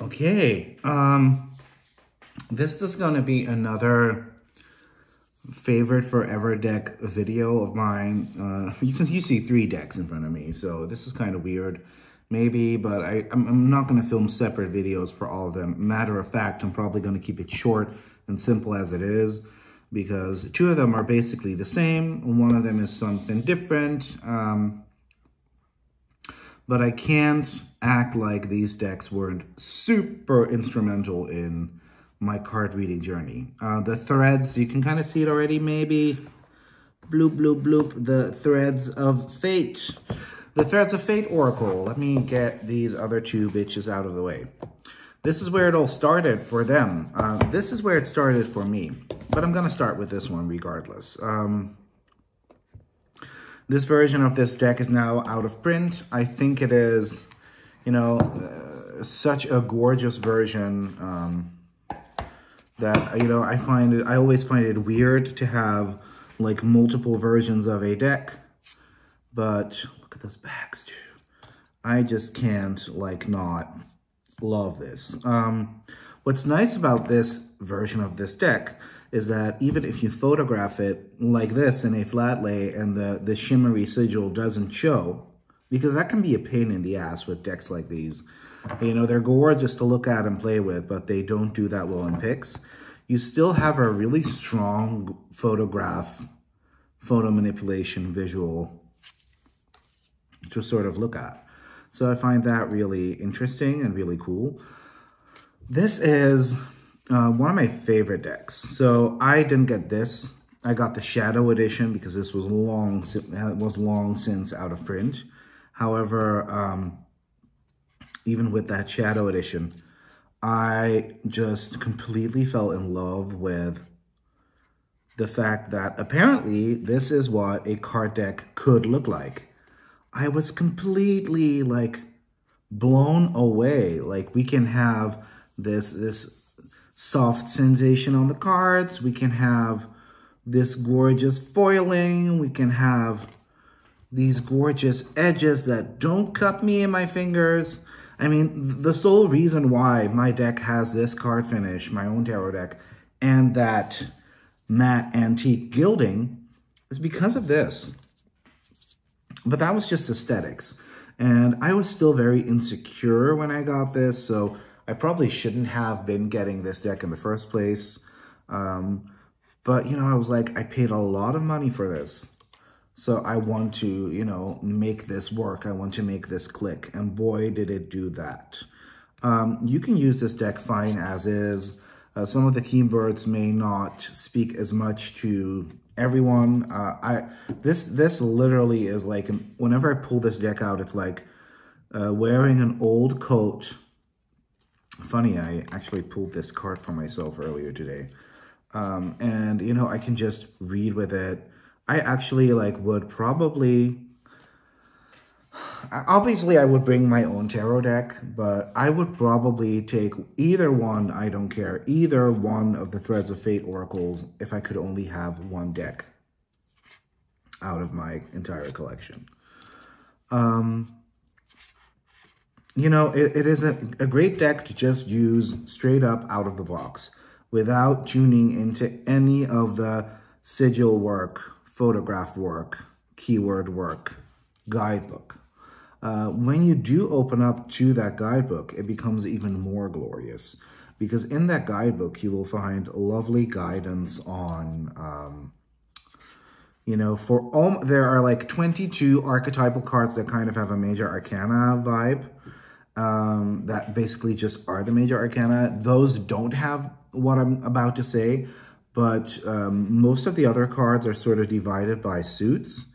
Okay, um, this is to be another favorite forever deck video of mine. Uh, you can you see three decks in front of me, so this is kind of weird, maybe, but I, I'm, I'm not to film separate videos for all of them. Matter of fact, I'm probably to keep it short and simple as it is because two of them are basically the same. One of them is something different. Um, but I can't act like these decks weren't super instrumental in my card reading journey. Uh, the threads, you can kind of see it already, maybe. Bloop, bloop, bloop, the threads of fate. The threads of fate oracle. Let me get these other two bitches out of the way. This is where it all started for them. Uh, this is where it started for me. But I'm going to start with this one regardless. Um, this version of this deck is now out of print. I think it is, you know, uh, such a gorgeous version um, that, you know, I find it, I always find it weird to have like multiple versions of a deck. But look at those backs too. I just can't like not love this. Um, what's nice about this version of this deck is that even if you photograph it like this in a flat lay and the, the shimmery sigil doesn't show, because that can be a pain in the ass with decks like these. You know, they're gorgeous to look at and play with, but they don't do that well in pics. You still have a really strong photograph, photo manipulation visual to sort of look at. So I find that really interesting and really cool. This is uh, one of my favorite decks. So I didn't get this. I got the Shadow Edition because this was long was long since out of print. However, um, even with that Shadow Edition, I just completely fell in love with the fact that apparently this is what a card deck could look like. I was completely like blown away. Like we can have this this soft sensation on the cards. We can have this gorgeous foiling. We can have these gorgeous edges that don't cut me in my fingers. I mean, the sole reason why my deck has this card finish, my own tarot deck, and that matte antique gilding is because of this. But that was just aesthetics. And I was still very insecure when I got this, so I probably shouldn't have been getting this deck in the first place. Um, but, you know, I was like, I paid a lot of money for this. So I want to, you know, make this work. I want to make this click. And boy, did it do that. Um, you can use this deck fine as is. Uh, some of the keywords may not speak as much to everyone. Uh, I this this literally is like whenever I pull this deck out, it's like uh, wearing an old coat funny, I actually pulled this card for myself earlier today. Um, and, you know, I can just read with it. I actually, like, would probably... Obviously, I would bring my own tarot deck, but I would probably take either one, I don't care, either one of the Threads of Fate oracles if I could only have one deck out of my entire collection. Um, you know, it, it is a, a great deck to just use straight up out of the box without tuning into any of the sigil work, photograph work, keyword work, guidebook. Uh, when you do open up to that guidebook, it becomes even more glorious because in that guidebook, you will find lovely guidance on, um, you know, for all, there are like 22 archetypal cards that kind of have a major arcana vibe um, that basically just are the major arcana. Those don't have what I'm about to say, but um, most of the other cards are sort of divided by suits.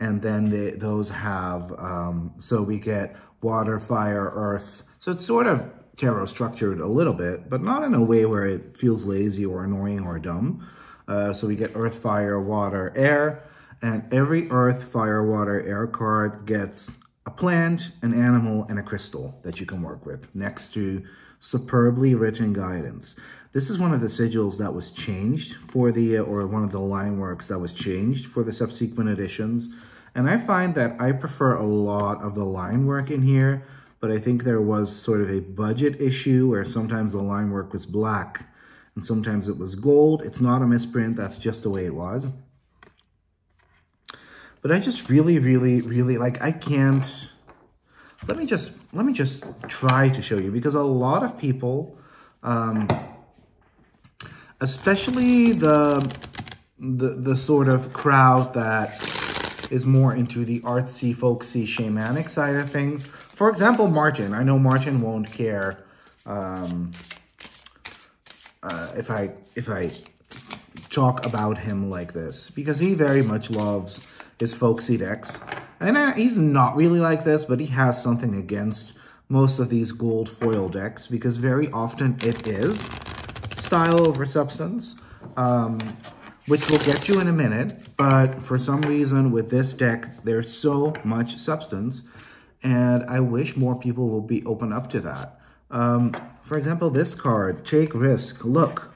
And then they, those have, um, so we get water, fire, earth. So it's sort of tarot structured a little bit, but not in a way where it feels lazy or annoying or dumb. Uh, so we get earth, fire, water, air, and every earth, fire, water, air card gets a plant, an animal, and a crystal that you can work with next to superbly written guidance. This is one of the sigils that was changed for the, or one of the line works that was changed for the subsequent editions. And I find that I prefer a lot of the line work in here, but I think there was sort of a budget issue where sometimes the line work was black and sometimes it was gold. It's not a misprint, that's just the way it was. But I just really, really, really, like, I can't, let me just, let me just try to show you because a lot of people, um, especially the, the, the sort of crowd that is more into the artsy, folksy, shamanic side of things. For example, Martin. I know Martin won't care um, uh, if I if I talk about him like this because he very much loves his folksy decks. And uh, he's not really like this, but he has something against most of these gold foil decks because very often it is style over substance. Um, which we'll get to in a minute. But for some reason with this deck, there's so much substance. And I wish more people will be open up to that. Um, for example, this card, Take Risk. Look,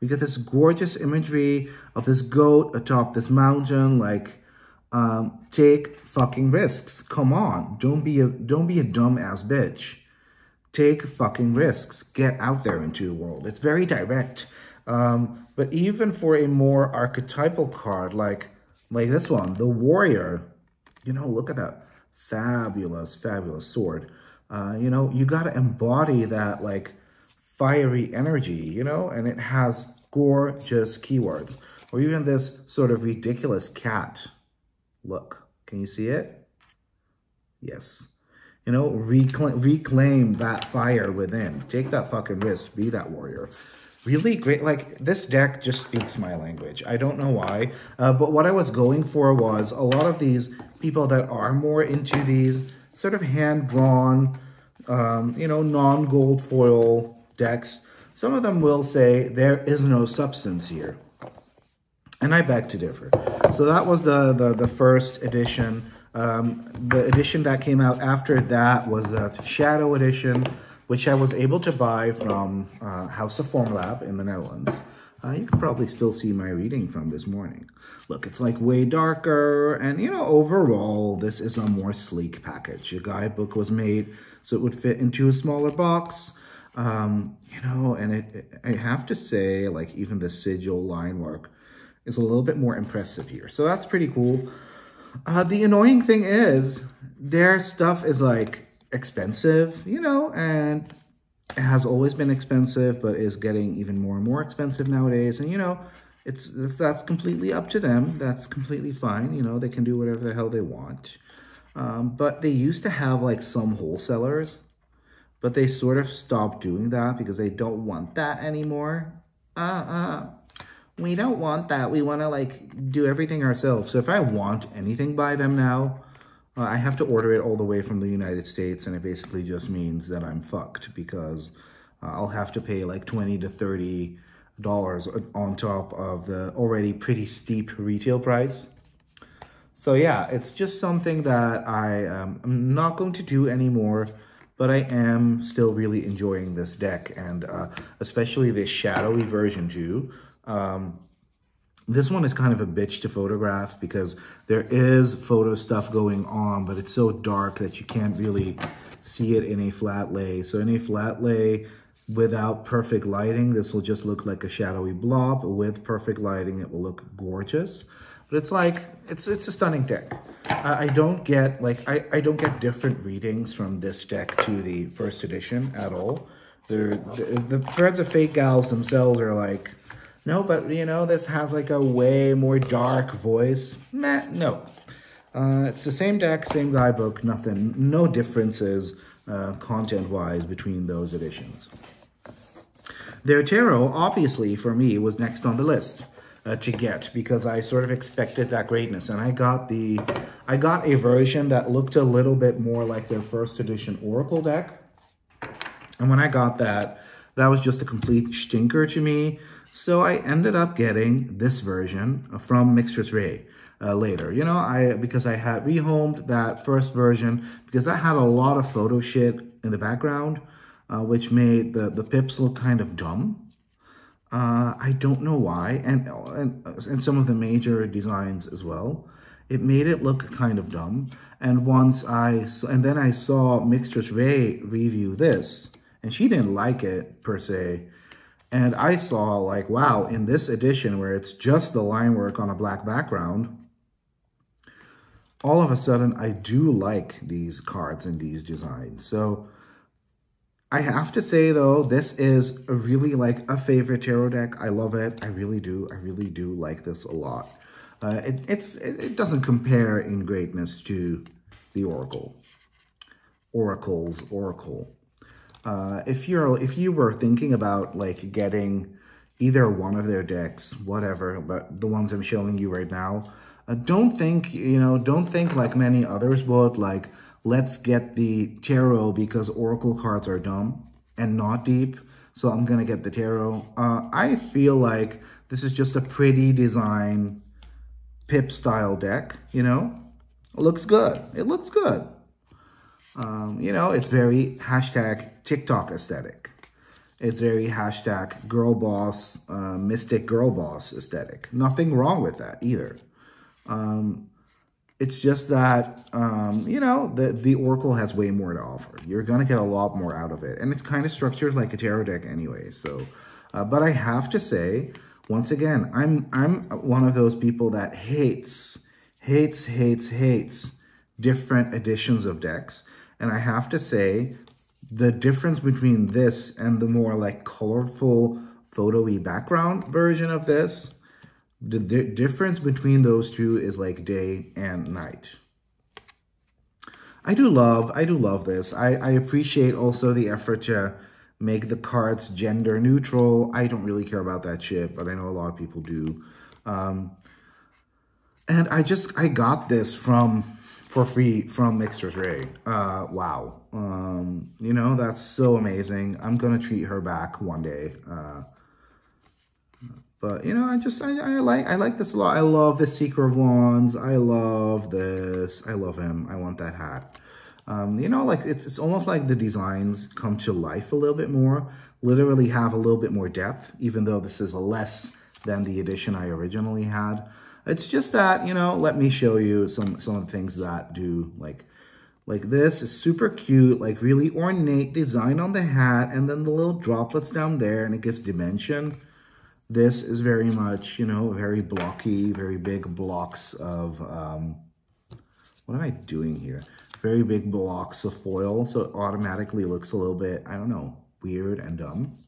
we get this gorgeous imagery of this goat atop this mountain. Like, um, take fucking risks. Come on, don't be a don't be a dumb ass bitch. Take fucking risks. Get out there into the world. It's very direct. Um, but even for a more archetypal card like like this one, the Warrior, you know, look at that fabulous, fabulous sword. Uh, you know, you got to embody that like fiery energy, you know, and it has gorgeous keywords. Or even this sort of ridiculous cat. Look, can you see it? Yes. You know, reclaim, reclaim that fire within. Take that fucking risk. Be that warrior really great. Like, this deck just speaks my language. I don't know why, uh, but what I was going for was a lot of these people that are more into these sort of hand-drawn, um, you know, non-gold foil decks. Some of them will say there is no substance here. And I beg to differ. So that was the, the, the first edition. Um, the edition that came out after that was the Shadow Edition which I was able to buy from uh, House of Form Lab in the Netherlands. Uh, you can probably still see my reading from this morning. Look, it's like way darker, and you know, overall, this is a more sleek package. A guidebook was made so it would fit into a smaller box, um, you know, and it, it, I have to say, like, even the sigil line work is a little bit more impressive here. So that's pretty cool. Uh, the annoying thing is, their stuff is like expensive, you know, and it has always been expensive, but is getting even more and more expensive nowadays. And, you know, it's, it's that's completely up to them. That's completely fine. You know, they can do whatever the hell they want. Um, but they used to have like some wholesalers, but they sort of stopped doing that because they don't want that anymore. Uh-uh. We don't want that. We want to like do everything ourselves. So if I want anything by them now, uh, I have to order it all the way from the United States, and it basically just means that I'm fucked because uh, I'll have to pay like 20 to 30 dollars on top of the already pretty steep retail price. So yeah, it's just something that I um, I'm not going to do anymore, but I am still really enjoying this deck and uh, especially this shadowy version too. Um, this one is kind of a bitch to photograph because there is photo stuff going on, but it's so dark that you can't really see it in a flat lay. So in a flat lay, without perfect lighting, this will just look like a shadowy blob. With perfect lighting, it will look gorgeous. But it's like, it's it's a stunning deck. I, I don't get, like, I, I don't get different readings from this deck to the first edition at all. the, the Threads of Fate gals themselves are like, no, but you know, this has like a way more dark voice. Meh, no. Uh, it's the same deck, same guidebook, nothing, no differences uh, content-wise between those editions. Their tarot, obviously, for me, was next on the list uh, to get because I sort of expected that greatness. And I got the, I got a version that looked a little bit more like their first edition Oracle deck. And when I got that, that was just a complete stinker to me. So I ended up getting this version from Mixtress Ray uh, later. You know, I because I had rehomed that first version because that had a lot of photo shit in the background, uh, which made the, the pips look kind of dumb. Uh, I don't know why, and, and and some of the major designs as well. it made it look kind of dumb. And once I, and then I saw Mixtress Ray review this, and she didn't like it per se. And I saw like, wow, in this edition where it's just the line work on a black background, all of a sudden I do like these cards and these designs. So I have to say though, this is really like a favorite tarot deck. I love it. I really do. I really do like this a lot. Uh, it, it's, it, it doesn't compare in greatness to the Oracle. Oracle's Oracle. Uh, if you're if you were thinking about like getting either one of their decks, whatever, but the ones I'm showing you right now, uh, don't think you know don't think like many others would like let's get the tarot because oracle cards are dumb and not deep. So I'm gonna get the tarot. Uh, I feel like this is just a pretty design pip style deck. You know, it looks good. It looks good. Um, you know, it's very hashtag TikTok aesthetic. It's very hashtag girl boss, uh, mystic girl boss aesthetic. Nothing wrong with that either. Um, it's just that, um, you know, the, the Oracle has way more to offer. You're going to get a lot more out of it. And it's kind of structured like a tarot deck anyway. So, uh, but I have to say, once again, I'm, I'm one of those people that hates, hates, hates, hates different editions of decks. And I have to say, the difference between this and the more like colorful photo-y background version of this, the, the difference between those two is like day and night. I do love, I do love this. I, I appreciate also the effort to make the cards gender neutral. I don't really care about that shit, but I know a lot of people do. Um, and I just, I got this from for free from Mixtress Ray. Uh, wow. Um, you know, that's so amazing. I'm going to treat her back one day. Uh, but, you know, I just, I, I like, I like this a lot. I love the Seeker of Wands. I love this. I love him. I want that hat. Um, you know, like it's, it's almost like the designs come to life a little bit more, literally have a little bit more depth, even though this is less than the edition I originally had. It's just that, you know, let me show you some, some of the things that do like, like this is super cute, like really ornate design on the hat and then the little droplets down there and it gives dimension. This is very much, you know, very blocky, very big blocks of, um, what am I doing here? Very big blocks of foil. So it automatically looks a little bit, I don't know, weird and dumb.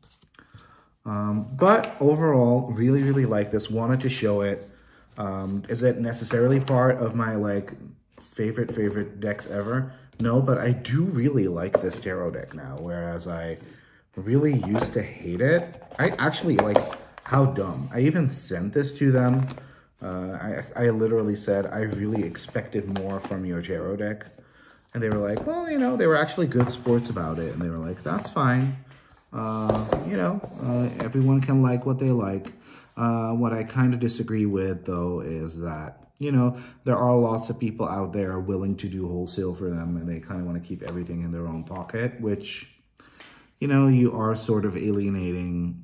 Um, but overall, really, really like this. Wanted to show it. Um, is it necessarily part of my like favorite, favorite decks ever? No, but I do really like this tarot deck now, whereas I really used to hate it. I actually like, how dumb. I even sent this to them. Uh, I, I literally said, I really expected more from your tarot deck. And they were like, well, you know, they were actually good sports about it. And they were like, that's fine. Uh, you know, uh, everyone can like what they like. Uh, what I kind of disagree with, though, is that, you know, there are lots of people out there willing to do wholesale for them and they kind of want to keep everything in their own pocket, which, you know, you are sort of alienating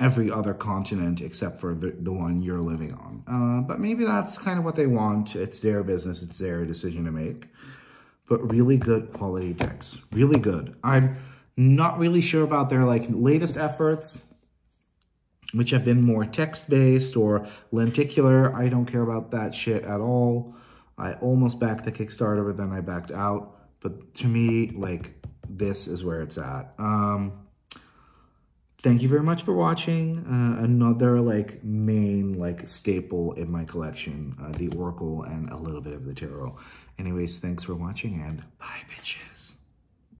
every other continent except for the, the one you're living on. Uh, but maybe that's kind of what they want. It's their business. It's their decision to make. But really good quality decks. Really good. I'm not really sure about their like latest efforts which have been more text-based or lenticular. I don't care about that shit at all. I almost backed the Kickstarter, but then I backed out. But to me, like, this is where it's at. Um, thank you very much for watching. Uh, another, like, main, like, staple in my collection, uh, the Oracle and a little bit of the Tarot. Anyways, thanks for watching, and bye, bitches.